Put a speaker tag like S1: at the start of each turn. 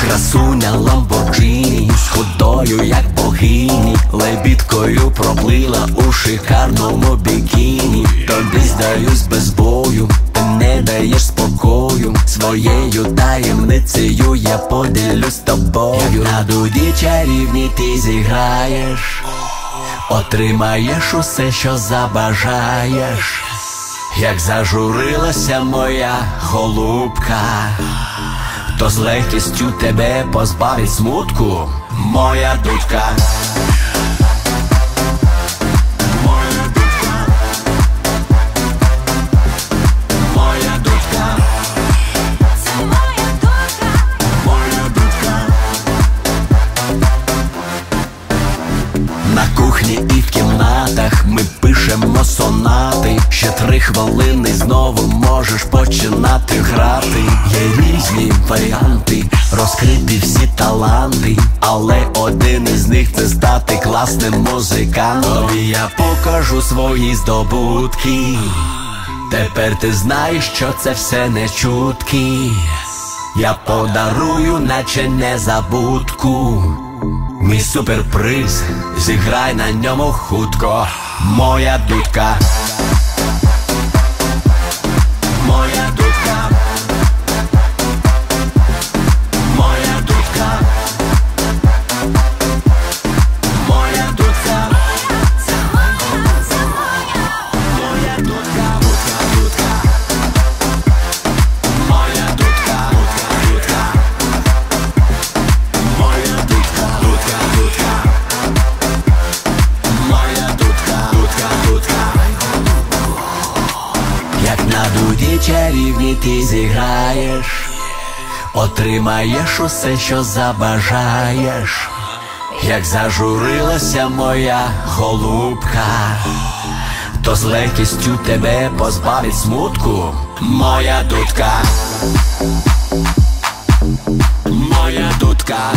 S1: Красуня Ламборджині з худою, як богині, лебідкою проплила у шикарному бікіні. Тобі здаюсь без бою, ти не даєш спокою. Своєю таємницею я поділюсь з тобою. Як на дуді чарівні ти зіграєш, отримаєш усе, що забажаєш. Як зажурилася моя голубка, то з легкістю тебе позбавить смутку, моя дудка. Ще три хвилини знову можеш починати грати. Є різні варіанти, розкриті всі таланти. Але один із них це стати класним музикантом. Тобі я покажу свої здобутки. Тепер ти знаєш, що це все не чутки. Я подарую, наче незабудку. Мій суперприз, зіграй на ньому хутко, моя дудка. чарівні ти зіграєш, отримаєш усе, що забажаєш, як зажурилася моя голубка, то з легкістю тебе позбавить смутку, моя дудка, моя дудка.